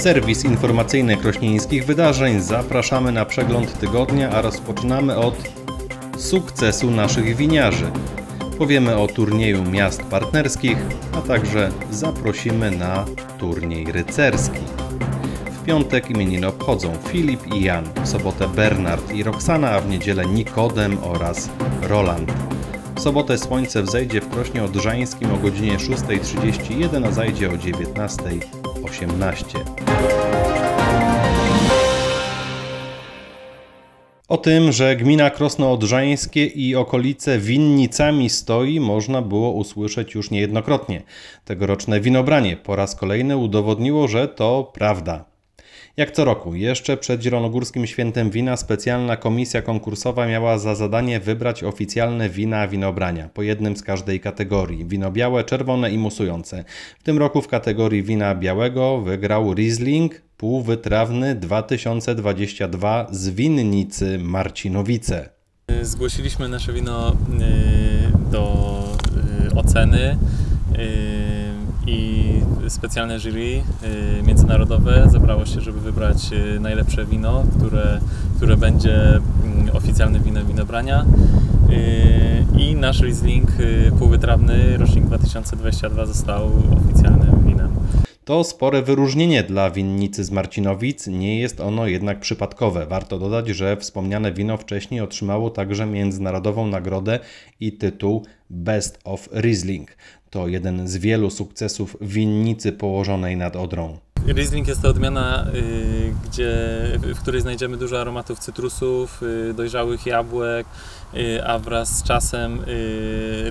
Serwis informacyjny krośnieńskich wydarzeń. Zapraszamy na przegląd tygodnia, a rozpoczynamy od sukcesu naszych winiarzy. Powiemy o turnieju miast partnerskich, a także zaprosimy na turniej rycerski. W piątek imieniny obchodzą Filip i Jan, w sobotę Bernard i Roxana, a w niedzielę Nikodem oraz Roland. W sobotę słońce wzejdzie w Krośnie Odrzańskim o godzinie 6.31, a zajdzie o 19.18. O tym, że gmina Krosno Odrzańskie i okolice winnicami stoi, można było usłyszeć już niejednokrotnie. Tegoroczne winobranie po raz kolejny udowodniło, że to prawda. Jak co roku, jeszcze przed Zielonogórskim Świętem Wina specjalna komisja konkursowa miała za zadanie wybrać oficjalne wina winobrania, po jednym z każdej kategorii. Wino białe, czerwone i musujące. W tym roku w kategorii wina białego wygrał Riesling półwytrawny 2022 z winnicy Marcinowice. Zgłosiliśmy nasze wino y, do y, oceny y, i specjalne jury y, międzynarodowe zebrało się, żeby wybrać y, najlepsze wino, które, które będzie mm, oficjalnym winem winobrania. Y, I nasz Riesling półwytrawny rocznik 2022 został oficjalnym winem. To spore wyróżnienie dla winnicy z Marcinowic, nie jest ono jednak przypadkowe. Warto dodać, że wspomniane wino wcześniej otrzymało także międzynarodową nagrodę i tytuł Best of Riesling. To jeden z wielu sukcesów winnicy położonej nad Odrą. Riesling jest to odmiana, y, gdzie, w której znajdziemy dużo aromatów cytrusów, y, dojrzałych jabłek, y, a wraz z czasem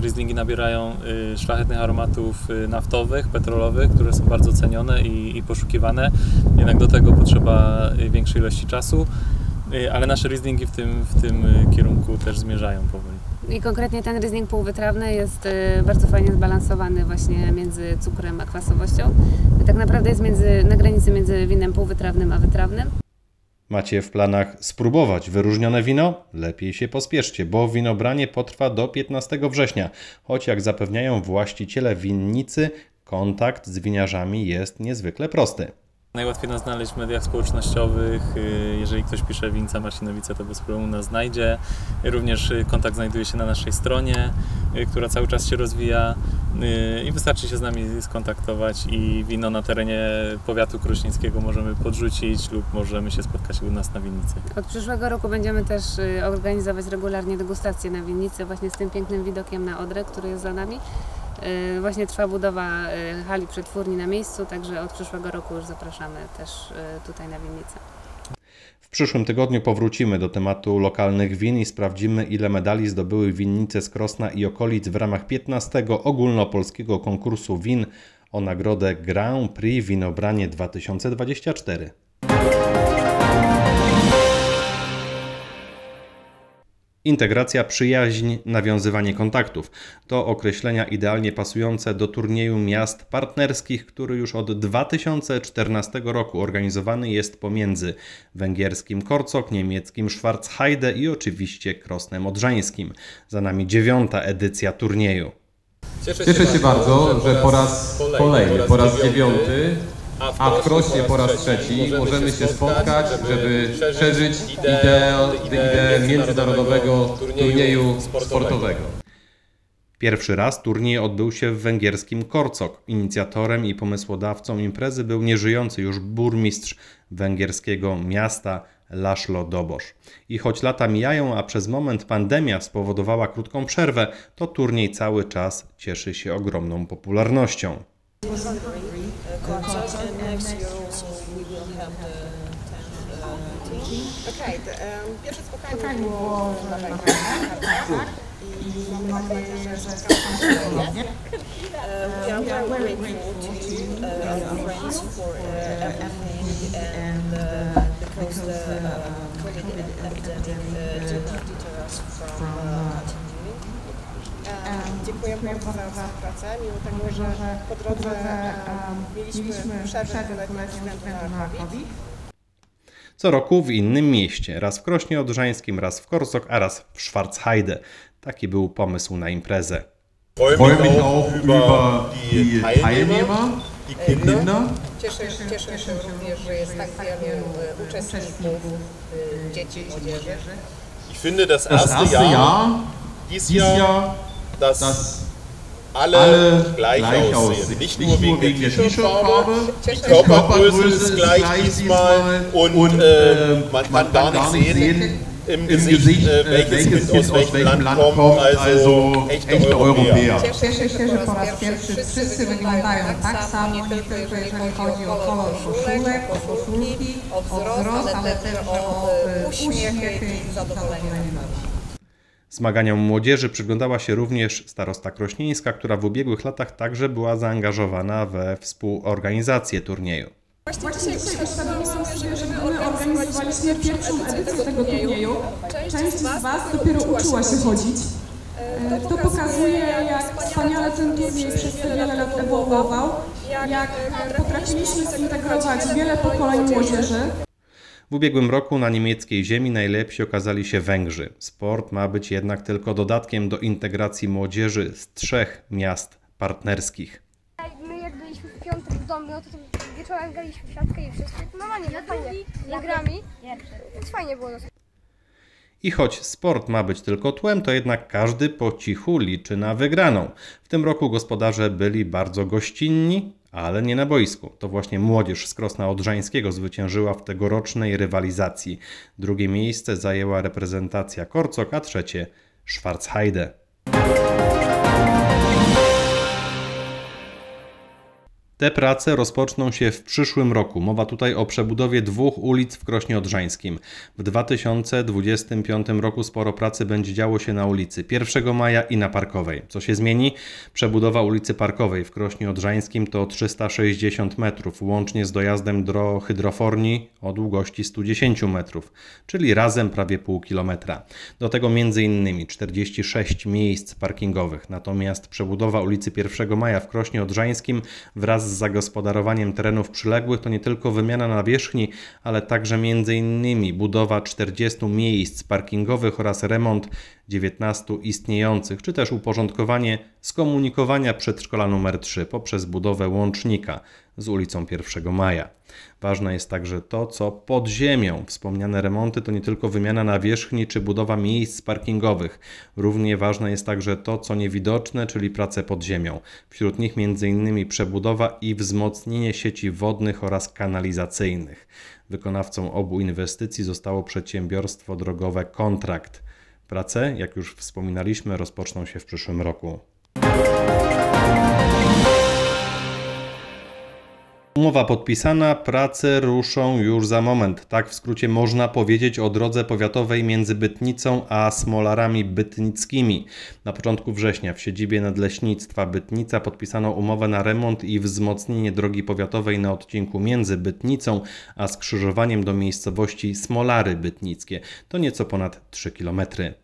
Rieslingi nabierają szlachetnych aromatów naftowych, petrolowych, które są bardzo cenione i, i poszukiwane. Jednak do tego potrzeba większej ilości czasu, ale nasze Rieslingi w tym, w tym kierunku też zmierzają powoli. I konkretnie ten Riesling półwytrawny jest y, bardzo fajnie zbalansowany właśnie między cukrem a kwasowością. Tak naprawdę jest między, na granicy między winem półwytrawnym a wytrawnym. Macie w planach spróbować wyróżnione wino? Lepiej się pospieszcie, bo winobranie potrwa do 15 września, choć jak zapewniają właściciele winnicy, kontakt z winiarzami jest niezwykle prosty. Najłatwiej nas znaleźć w mediach społecznościowych. Y, jeżeli ktoś pisze Winca Marcinowice, to bez problemu nas znajdzie. Również y, kontakt znajduje się na naszej stronie, y, która cały czas się rozwija i wystarczy się z nami skontaktować i wino na terenie powiatu krośnickiego możemy podrzucić lub możemy się spotkać u nas na winnicy. Od przyszłego roku będziemy też organizować regularnie degustacje na winnicy właśnie z tym pięknym widokiem na Odrę, który jest za nami. Y, właśnie trwa budowa y, hali przetwórni na miejscu, także od przyszłego roku już zapraszamy też y, tutaj na winnicę. W przyszłym tygodniu powrócimy do tematu lokalnych win i sprawdzimy, ile medali zdobyły winnice z Krosna i okolic w ramach 15 ogólnopolskiego konkursu win o nagrodę Grand Prix Winobranie 2024. Integracja, przyjaźń, nawiązywanie kontaktów to określenia idealnie pasujące do turnieju miast partnerskich, który już od 2014 roku organizowany jest pomiędzy węgierskim Korcok, niemieckim Schwarzheide i oczywiście Krosnem Odrzańskim. Za nami dziewiąta edycja turnieju. Cieszę się, Cieszę się bardzo, że po raz kolejny, po raz dziewiąty a w Krośnie po raz trzeci możemy się spotkać, żeby przeżyć ideę, ideę międzynarodowego turnieju sportowego. Pierwszy raz turniej odbył się w węgierskim Korcok. Inicjatorem i pomysłodawcą imprezy był nieżyjący już burmistrz węgierskiego miasta Laszlo Dobosz. I choć lata mijają, a przez moment pandemia spowodowała krótką przerwę, to turniej cały czas cieszy się ogromną popularnością. Concerts, and next year also we will have the 10 uh, team. Okay, the, um, pierwsze spotkanie było i mam nadzieję, że spotkamy We are very grateful to uh, our friends for uh, everything and uh, because the uh, COVID epidemic uh, did not deter us from bardzo za współpracę, mimo tego, że po drodze mieliśmy przerwę na COVID. Co roku w innym mieście, raz w Krośnie Odrzańskim, raz w Korsok, a raz w Schwarzheide. Taki był pomysł na imprezę. Freue mich auch über die Teilnehmer i Kinder. Cieszę, cieszę się również, że jest tak wielu uczestników, dzieci i młodzieży. Ich finde das erste Jahr, dieses Jahr, dass dass alle, alle gleich, gleich aussehen. aussehen. Nicht nur wegen der T-Shirt-Farbe, die Körpergröße ist gleich diesmal und äh, man kann gar nicht sehen im Gesicht, äh, welches Kind aus welchem Land kommt, also echte Europäer. Cieszę Zmaganiom młodzieży przyglądała się również starosta krośnieńska, która w ubiegłych latach także była zaangażowana we współorganizację turnieju. Właśnie dzisiaj uświadomiliśmy sobie, że my organizowaliśmy pierwszą edycję tego turnieju. Część z Was dopiero uczyła się chodzić. E, To pokazuje, jak wspaniale ten turniej przez te wiele lat ewoluował, jak potrafiliśmy zintegrować wiele pokoleń młodzieży. W ubiegłym roku na niemieckiej ziemi najlepsi okazali się Węgrzy. Sport ma być jednak tylko dodatkiem do integracji młodzieży z trzech miast partnerskich. My jak byliśmy w piątek w domu, no to wieczorem graliśmy w siatkę i wszystko. No normalnie, no fajnie. Z grami. Więc fajnie było dosyć. I choć sport ma być tylko tłem, to jednak każdy po cichu liczy na wygraną. W tym roku gospodarze byli bardzo gościnni, ale nie na boisku. To właśnie młodzież z Krosna Odrzańskiego zwyciężyła w tegorocznej rywalizacji. Drugie miejsce zajęła reprezentacja Korcok, a trzecie Schwarzheide. Te prace rozpoczną się w przyszłym roku. Mowa tutaj o przebudowie dwóch ulic w Krośnie Odrzańskim. W 2025 roku sporo pracy będzie działo się na ulicy 1 Maja i na Parkowej. Co się zmieni? Przebudowa ulicy Parkowej w Krośnie Odrzańskim to 360 metrów, łącznie z dojazdem do hydroforni o długości 110 metrów, czyli razem prawie pół kilometra. Do tego m.in. 46 miejsc parkingowych. Natomiast przebudowa ulicy 1 Maja w Krośnie Odrzańskim wraz zagospodarowaniem terenów przyległych to nie tylko wymiana nawierzchni, ale także m.in. budowa 40 miejsc parkingowych oraz remont 19 istniejących, czy też uporządkowanie skomunikowania przedszkola nr 3 poprzez budowę łącznika z ulicą 1 Maja. Ważne jest także to, co pod ziemią. Wspomniane remonty to nie tylko wymiana nawierzchni czy budowa miejsc parkingowych. Równie ważne jest także to, co niewidoczne, czyli prace pod ziemią. Wśród nich m.in. przebudowa i wzmocnienie sieci wodnych oraz kanalizacyjnych. Wykonawcą obu inwestycji zostało przedsiębiorstwo drogowe Kontrakt. Prace, jak już wspominaliśmy, rozpoczną się w przyszłym roku. Umowa podpisana, prace ruszą już za moment. Tak w skrócie można powiedzieć o drodze powiatowej między Bytnicą a Smolarami Bytnickimi. Na początku września w siedzibie Nadleśnictwa Bytnica podpisano umowę na remont i wzmocnienie drogi powiatowej na odcinku między Bytnicą a skrzyżowaniem do miejscowości Smolary Bytnickie. To nieco ponad 3 kilometry.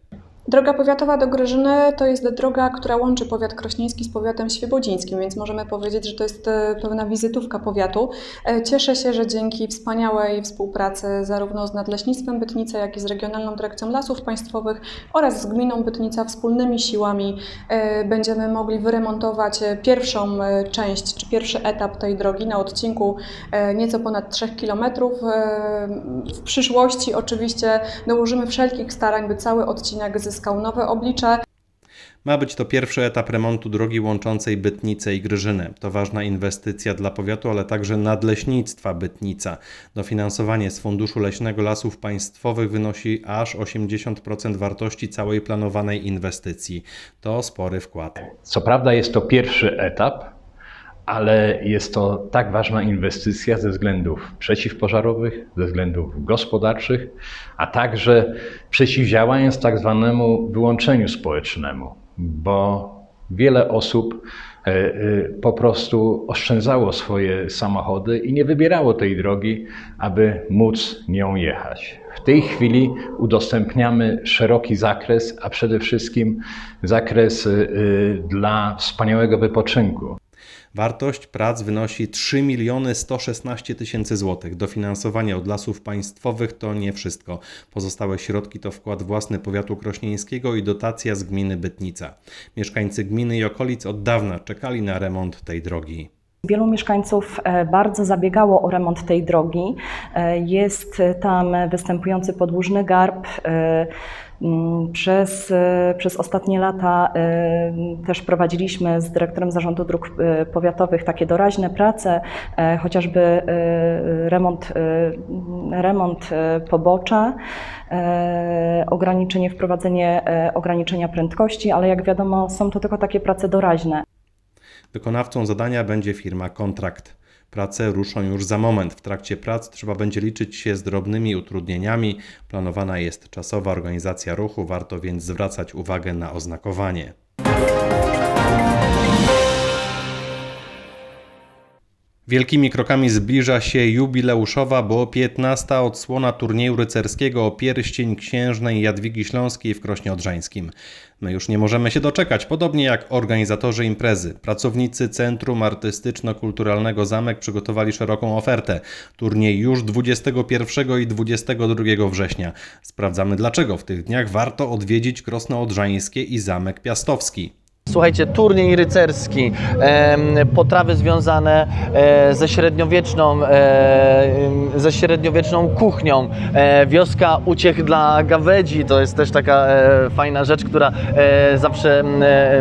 Droga powiatowa do Gryżyny to jest droga, która łączy powiat krośnieński z powiatem świebodzińskim, więc możemy powiedzieć, że to jest e, pewna wizytówka powiatu. E, Cieszę się, że dzięki wspaniałej współpracy zarówno z Nadleśnictwem Bytnica, jak i z Regionalną Dyrekcją Lasów Państwowych oraz z Gminą Bytnica wspólnymi siłami e, będziemy mogli wyremontować pierwszą część, czy pierwszy etap tej drogi na odcinku nieco ponad 3 km. W przyszłości oczywiście dołożymy wszelkich starań, by cały odcinek zyskał nowe oblicze. Ma być to pierwszy etap remontu drogi łączącej Bytnicę i Gryżynę. To ważna inwestycja dla powiatu, ale także nadleśnictwa Bytnica. Dofinansowanie z Funduszu Leśnego Lasów Państwowych wynosi aż 80% wartości całej planowanej inwestycji. To spory wkład. Co prawda jest to pierwszy etap, ale jest to tak ważna inwestycja ze względów przeciwpożarowych, ze względów gospodarczych, a także przeciwdziałając tak zwanemu wyłączeniu społecznemu, bo wiele osób e, e, po prostu oszczędzało swoje samochody i nie wybierało tej drogi, aby móc nią jechać. W tej chwili udostępniamy szeroki zakres, a przede wszystkim zakres e, dla wspaniałego wypoczynku. Wartość prac wynosi 3 miliony 116 tysięcy złotych. Dofinansowanie od lasów państwowych to nie wszystko. Pozostałe środki to wkład własny powiatu krośnieńskiego i dotacja z gminy Bytnica. Mieszkańcy gminy i okolic od dawna czekali na remont tej drogi. Wielu mieszkańców bardzo zabiegało o remont tej drogi. Jest tam występujący podłużny garb. Mm, przez, e, przez ostatnie lata e, też prowadziliśmy z dyrektorem Zarządu Dróg e, Powiatowych takie doraźne prace, chociażby remont, remont pobocza, ograniczenie, wprowadzenie ograniczenia prędkości, ale jak wiadomo są to tylko takie prace doraźne. Wykonawcą zadania będzie firma Kontrakt. Prace ruszą już za moment. W trakcie prac trzeba będzie liczyć się z drobnymi utrudnieniami. Planowana jest czasowa organizacja ruchu, warto więc zwracać uwagę na oznakowanie. Wielkimi krokami zbliża się jubileuszowa, bo 15. odsłona turnieju rycerskiego o pierścień księżnej Jadwigi Śląskiej w Krośnie Odrzańskim. My już nie możemy się doczekać, podobnie jak organizatorzy imprezy. Pracownicy Centrum Artystyczno-Kulturalnego Zamek przygotowali szeroką ofertę. Turniej już 21 i 22 września. Sprawdzamy dlaczego w tych dniach warto odwiedzić Krosno Odrzańskie i Zamek Piastowski. Słuchajcie, turniej rycerski, potrawy związane e, ze średniowieczną, e, ze średniowieczną kuchnią, e, wioska uciech dla gawędzi, to jest też taka fajna rzecz, która zawsze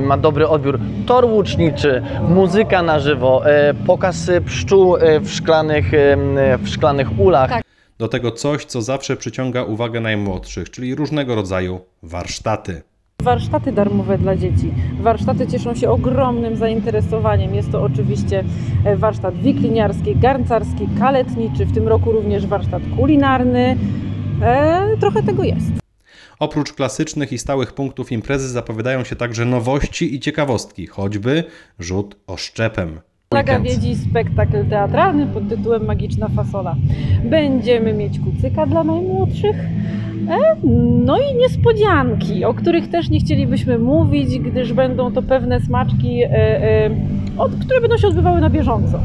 ma dobry odbiór. Tor łuczniczy, muzyka na żywo, pokaz pszczół w szklanych, w szklanych ulach. Tak. Do tego coś, co zawsze przyciąga uwagę najmłodszych, czyli różnego rodzaju warsztaty. Warsztaty darmowe dla dzieci. Warsztaty cieszą się ogromnym zainteresowaniem. Jest to oczywiście e, warsztat wikliniarski, garncarski, kaletniczy, w tym roku również warsztat kulinarny. E, trochę tego jest. Oprócz klasycznych i stałych punktów imprezy zapowiadają się także nowości i ciekawostki, choćby rzut oszczepem. Plaga wiedzi spektakl teatralny pod tytułem Magiczna fasola. Będziemy mieć kucyka dla najmłodszych, no i niespodzianki, o których też nie chcielibyśmy mówić, gdyż będą to pewne smaczki, e, e, które będą się odbywały na bieżąco.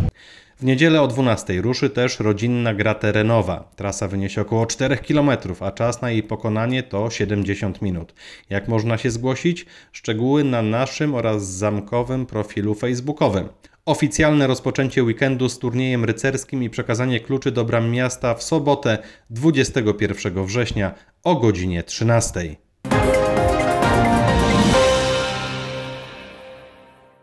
W niedzielę o 12 ruszy też rodzinna gra terenowa. Trasa wyniesie około 4 km, a czas na jej pokonanie to 70 minut. Jak można się zgłosić? Szczegóły na naszym oraz zamkowym profilu facebookowym. Oficjalne rozpoczęcie weekendu z turniejem rycerskim i przekazanie kluczy do bram miasta w sobotę 21 września o godzinie 13.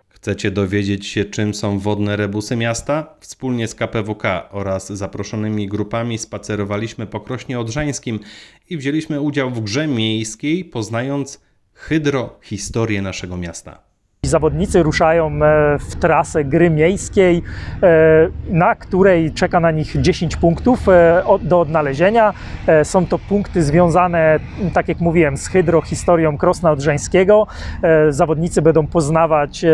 Chcecie dowiedzieć się, czym są wodne rebusy miasta? Wspólnie z KPWK oraz zaproszonymi grupami spacerowaliśmy po Krośnie Odrzańskim i wzięliśmy udział w grze miejskiej, poznając hydrohistorię naszego miasta. Zawodnicy ruszają e, w trasę gry miejskiej, e, na której czeka na nich 10 punktów e, do odnalezienia. Są to punkty związane, tak jak mówiłem, z hydrohistorią Krosna Odrzańskiego. Zawodnicy będą poznawać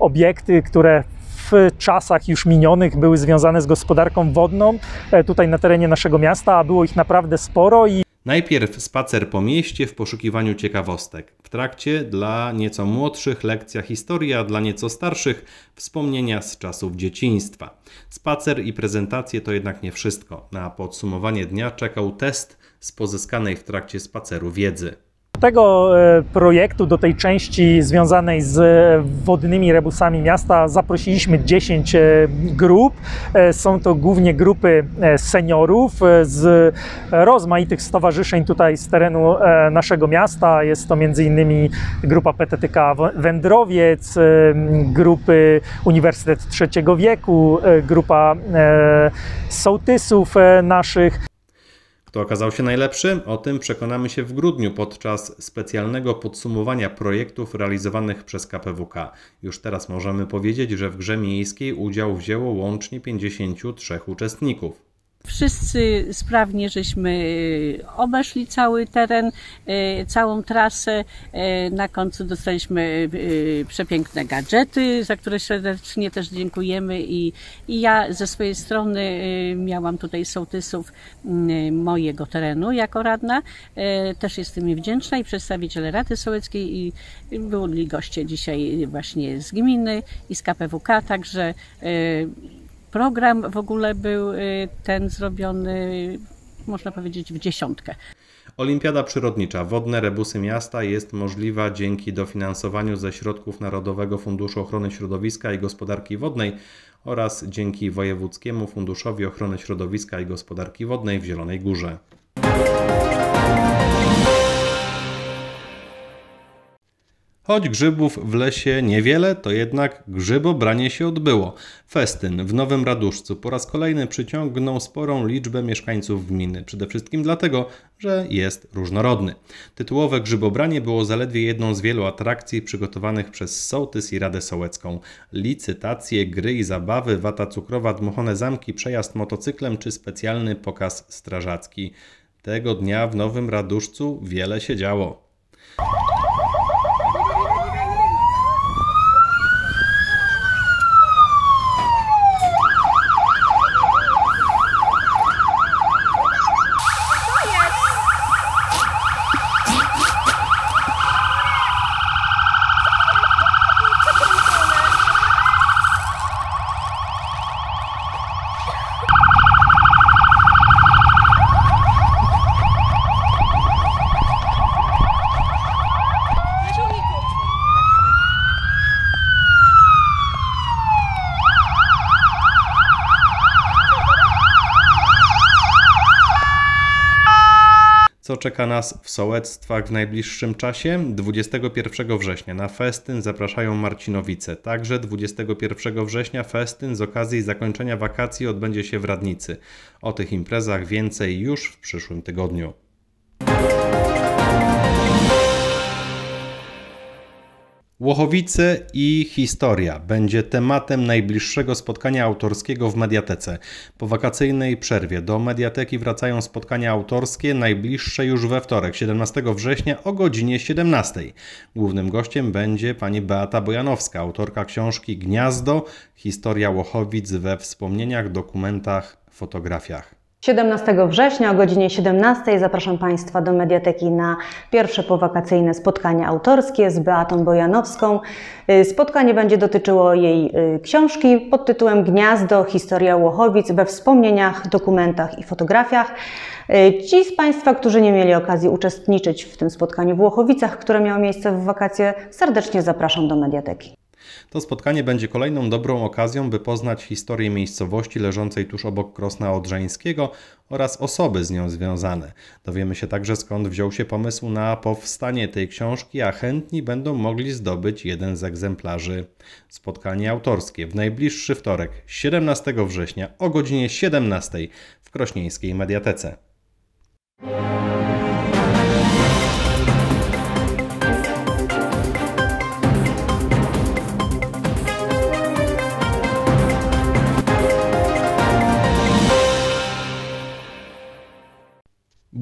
obiekty, które w czasach już minionych były związane z gospodarką wodną tutaj na terenie naszego miasta, a było ich naprawdę sporo i Najpierw spacer po mieście w poszukiwaniu ciekawostek. Trakcie dla nieco młodszych lekcja historii, a dla nieco starszych wspomnienia z czasów dzieciństwa. Spacer i prezentacje to jednak nie wszystko. Na podsumowanie dnia czekał test z pozyskanej w trakcie spaceru wiedzy tego e, projektu, do tej części związanej z wodnymi rebusami miasta zaprosiliśmy 10 e, grup. E, są to głównie grupy seniorów z rozmaitych stowarzyszeń tutaj z terenu naszego miasta. Jest to m.in. grupa PTTK Wędrowiec, grupy Uniwersytet Trzeciego Wieku, grupa sołtysów naszych. Kto okazał się najlepszy? O tym przekonamy się w grudniu podczas specjalnego podsumowania projektów realizowanych przez KPWK. Już teraz możemy powiedzieć, że w grze miejskiej udział wzięło łącznie 53 uczestników. Wszyscy sprawnie żeśmy e, obeszli cały teren, e, całą trasę. E, na końcu dostaliśmy przepiękne gadżety, za które serdecznie też dziękujemy i, i ja ze swojej strony miałam tutaj sołtysów mojego terenu jako radna. Też jestem im wdzięczna i przedstawiciele Rady Sołeckiej i byli goście dzisiaj właśnie z gminy i z KPWK, także program w ogóle był y, ten zrobiony, można powiedzieć, w dziesiątkę. Olimpiada Przyrodnicza Wodne Rebusy Miasta jest możliwa dzięki dofinansowaniu ze środków Narodowego Funduszu Ochrony Środowiska i Gospodarki Wodnej oraz dzięki Wojewódzkiemu Funduszowi Ochrony Środowiska i Gospodarki Wodnej w Zielonej Górze. Choć grzybów w lesie niewiele, to jednak grzybobranie się odbyło. Festyn w Nowym Raduszcu po raz kolejny przyciągnął sporą liczbę mieszkańców gminy. Przede wszystkim dlatego, że jest różnorodny. Tytułowe grzybobranie było zaledwie jedną z wielu atrakcji przygotowanych przez Sołtys i Radę Sołecką. Licytacje, gry i zabawy, wata cukrowa, dmuchone zamki, przejazd motocyklem czy specjalny pokaz strażacki. Tego dnia w Nowym Raduszcu wiele się działo. Co czeka nas w sołectwach w najbliższym czasie? 21 września na festyn zapraszają Marcinowice. Także 21 września festyn z okazji zakończenia wakacji odbędzie się w Radnicy. O tych imprezach więcej już w przyszłym tygodniu. Łochowice i historia będzie tematem najbliższego spotkania autorskiego w Mediatece. Po wakacyjnej przerwie do Mediateki wracają spotkania autorskie, najbliższe już we wtorek, 17 września o godzinie 17. Głównym gościem będzie pani Beata Bojanowska, autorka książki Gniazdo, historia Łochowic we wspomnieniach, dokumentach, fotografiach. 17 września o godzinie 17 zapraszam Państwa do Mediateki na pierwsze powakacyjne spotkanie autorskie z Beatą Bojanowską. Spotkanie będzie dotyczyło jej książki pod tytułem Gniazdo, historia Łochowic we wspomnieniach, dokumentach i fotografiach. Ci z Państwa, którzy nie mieli okazji uczestniczyć w tym spotkaniu w Łochowicach, które miało miejsce w wakacje, serdecznie zapraszam do Mediateki. To spotkanie będzie kolejną dobrą okazją, by poznać historię miejscowości leżącej tuż obok Krosna Odrzańskiego oraz osoby z nią związane. Dowiemy się także skąd wziął się pomysł na powstanie tej książki, a chętni będą mogli zdobyć jeden z egzemplarzy. Spotkanie autorskie w najbliższy wtorek, 17 września o godzinie 17 w Krośnieńskiej Mediatece.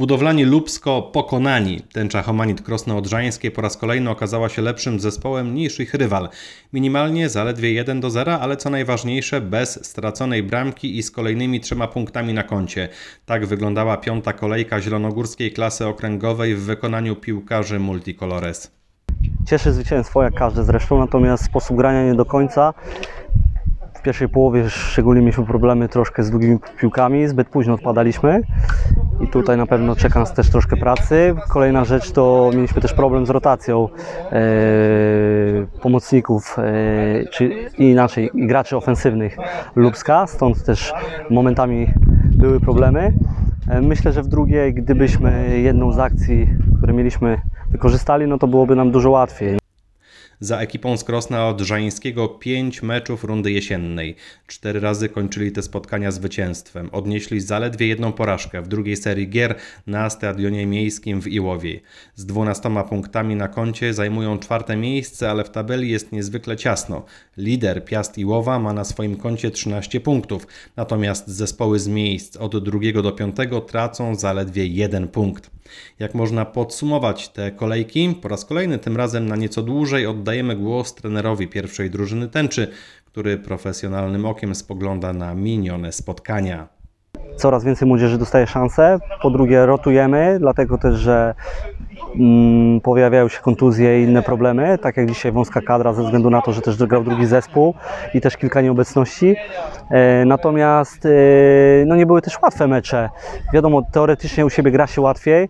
Budowlani Lubsko pokonani. Tęcza Homanit Krosno Odrzańskie po raz kolejny okazała się lepszym zespołem niż ich rywal. Minimalnie zaledwie 1 do 0, ale co najważniejsze bez straconej bramki i z kolejnymi trzema punktami na koncie. Tak wyglądała piąta kolejka zielonogórskiej klasy okręgowej w wykonaniu piłkarzy Multicolores. Cieszy zwycięstwo, jak każde zresztą, natomiast sposób grania nie do końca. W pierwszej połowie szczególnie mieliśmy problemy troszkę z długimi piłkami, zbyt późno odpadaliśmy i tutaj na pewno czeka nas też troszkę pracy. Kolejna rzecz to mieliśmy też problem z rotacją e, pomocników, e, czy inaczej graczy ofensywnych Lubska, stąd też momentami były problemy. E, myślę, że w drugiej, gdybyśmy jedną z akcji, które mieliśmy wykorzystali, no to byłoby nam dużo łatwiej. Za ekipą z Krosna Odrzańskiego 5 meczów rundy jesiennej. Cztery razy kończyli te spotkania zwycięstwem. Odnieśli zaledwie jedną porażkę w drugiej serii gier na stadionie miejskim w Iłowie. Z 12 punktami na koncie zajmują czwarte miejsce, ale w tabeli jest niezwykle ciasno. Lider Piast Iłowa ma na swoim koncie 13 punktów, natomiast zespoły z miejsc od drugiego do piątego tracą zaledwie jeden punkt. Jak można podsumować te kolejki? Po raz kolejny, tym razem na nieco dłużej, oddajemy głos trenerowi pierwszej drużyny tęczy, który profesjonalnym okiem spogląda na minione spotkania. Coraz więcej młodzieży dostaje szansę. Po drugie, rotujemy, dlatego też, że mm, pojawiają się kontuzje i inne problemy, tak jak dzisiaj wąska kadra ze względu na to, że też grał drugi zespół i też kilka nieobecności. E, natomiast e, no nie były też łatwe mecze. Wiadomo, teoretycznie u siebie gra się łatwiej,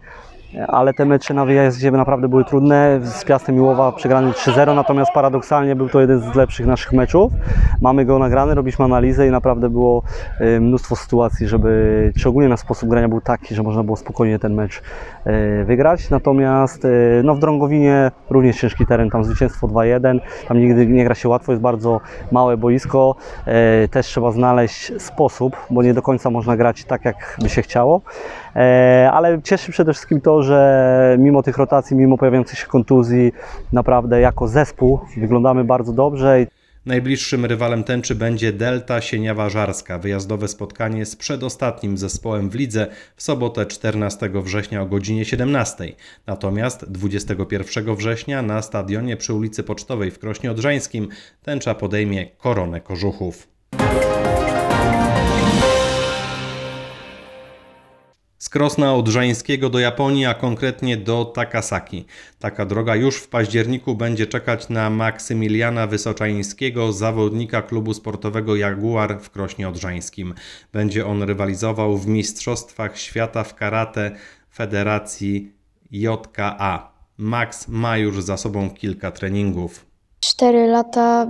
ale te mecze na wyjeździe naprawdę były trudne. Z Piastem Miłowa przegrany 3-0, natomiast paradoksalnie był to jeden z lepszych naszych meczów. Mamy go nagrany, robiliśmy analizę i naprawdę było e, mnóstwo sytuacji, żeby, szczególnie na sposób grania był taki, że można było spokojnie ten mecz e, wygrać. Natomiast e, no, w Drągowinie również ciężki teren, tam zwycięstwo 2-1, tam nigdy nie gra się łatwo, jest bardzo małe boisko, też trzeba znaleźć sposób, bo nie do końca można grać tak, jak by się chciało. Ale cieszy przede wszystkim to, że mimo tych rotacji, mimo pojawiających się kontuzji, naprawdę jako zespół wyglądamy bardzo dobrze. Najbliższym rywalem tęczy będzie Delta Sieniawa-Żarska. Wyjazdowe spotkanie z przedostatnim zespołem w lidze w sobotę 14 września o godzinie 17. Natomiast 21 września na stadionie przy ulicy Pocztowej w Krośnie Odrzańskim tęcza podejmie koronę kożuchów. Krosna Odrzańskiego do Japonii, a konkretnie do Takasaki. Taka droga już w październiku będzie czekać na Maksymiliana Wysoczańskiego, zawodnika klubu sportowego Jaguar w Krośnie Odrzańskim. Będzie on rywalizował w Mistrzostwach Świata w karate Federacji JKA. Max ma już za sobą kilka treningów. 4 lata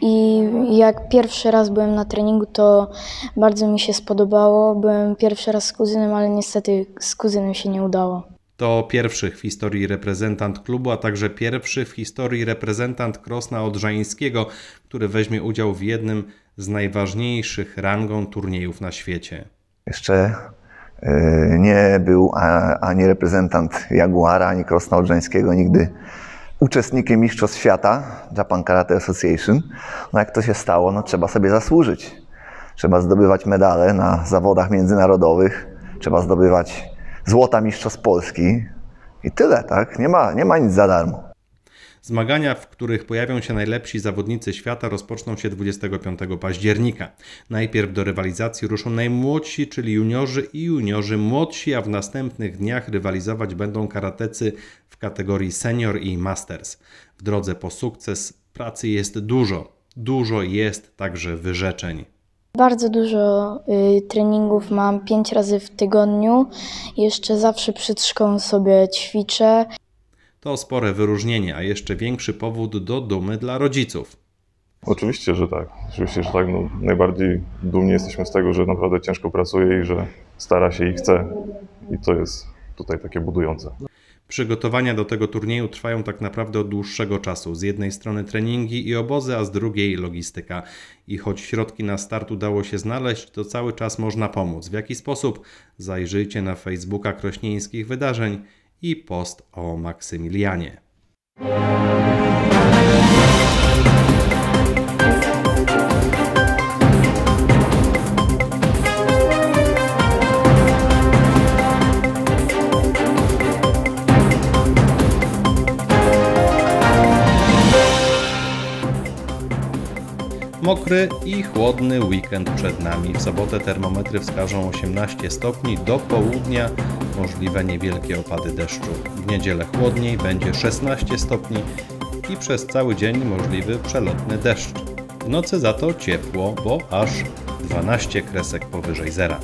i jak pierwszy raz byłem na treningu, to bardzo mi się spodobało. Byłem pierwszy raz z kuzynem, ale niestety z kuzynem się nie udało. To pierwszy w historii reprezentant klubu, a także pierwszy w historii reprezentant Krosna Odrzańskiego, który weźmie udział w jednym z najważniejszych rangą turniejów na świecie. Jeszcze y, nie był ani reprezentant Jaguara, ani Krosna Odrzańskiego nigdy uczestnikiem Mistrzostw Świata, Japan Karate Association. No jak to się stało, no trzeba sobie zasłużyć. Trzeba zdobywać medale na zawodach międzynarodowych, trzeba zdobywać złota Mistrzostw Polski i tyle, tak? Nie ma, nie ma nic za darmo. Zmagania, w których pojawią się najlepsi zawodnicy świata, rozpoczną się 25 października. Najpierw do rywalizacji ruszą najmłodsi, czyli juniorzy i juniorzy młodsi, a w następnych dniach rywalizować będą karatecy w kategorii senior i masters. W drodze po sukces pracy jest dużo. Dużo jest także wyrzeczeń. Bardzo dużo y, treningów mam pięć razy w tygodniu. Jeszcze zawsze przed szkołą sobie ćwiczę. To spore wyróżnienie, a jeszcze większy powód do dumy dla rodziców. Oczywiście, że tak. Oczywiście, że tak. No, najbardziej dumni jesteśmy z tego, że naprawdę ciężko pracuje i że stara się i chce. I to jest tutaj takie budujące. Przygotowania do tego turnieju trwają tak naprawdę od dłuższego czasu. Z jednej strony treningi i obozy, a z drugiej logistyka. I choć środki na start udało się znaleźć, to cały czas można pomóc. W jaki sposób? Zajrzyjcie na Facebooka Krośnieńskich Wydarzeń i post o Maksymilianie. Mokry i chłodny weekend przed nami. W sobotę termometry wskażą 18 stopni, do południa możliwe niewielkie opady deszczu. W niedzielę chłodniej będzie 16 stopni i przez cały dzień możliwy przelotny deszcz. W nocy za to ciepło, bo aż 12 kresek powyżej zera.